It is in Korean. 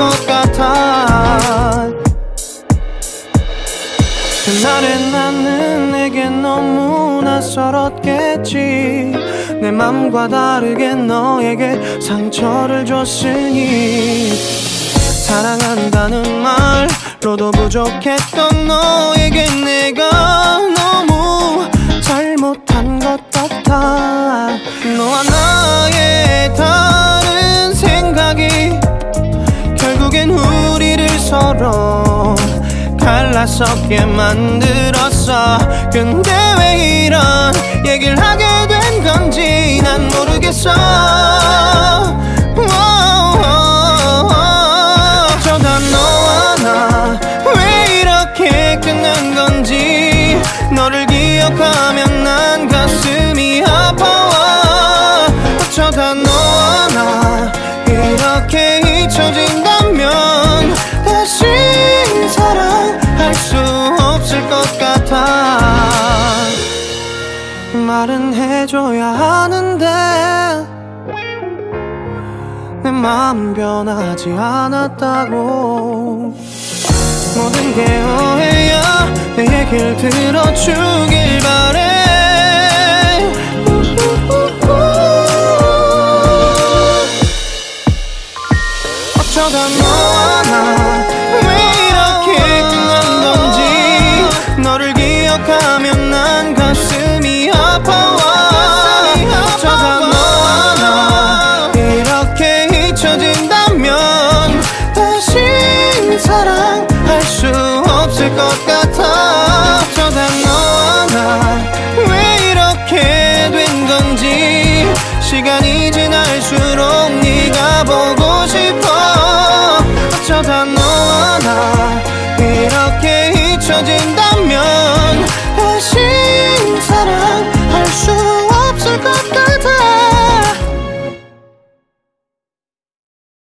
것 같아. 그날의 나는 내게 너무 낯설었겠지. 내 맘과 다르게 너에게 상처를 줬으니. 사랑한다는 말로도 부족했던 너에게 내가 너무 잘못한 것 같아. 너와 나의 다 서로 갈라서게 만들었어. 근데 왜 이런 얘기를 하게 된 건지 난 모르겠어. 어쩌다 너와 나 왜 이렇게 끝난 건지 너를 기억하면 난 가슴이 아파와. 어쩌다 너와 나 이렇게 말은 해줘야 하는데 내 마음 변하지 않았다고. 모든 게 오해야? 내 얘길 들어주길 바래. 어쩌다 너 없을 것 같아. 어쩌다 너와 나 왜 이렇게 된 건지 시간이 지날수록 네가 보고 싶어. 어쩌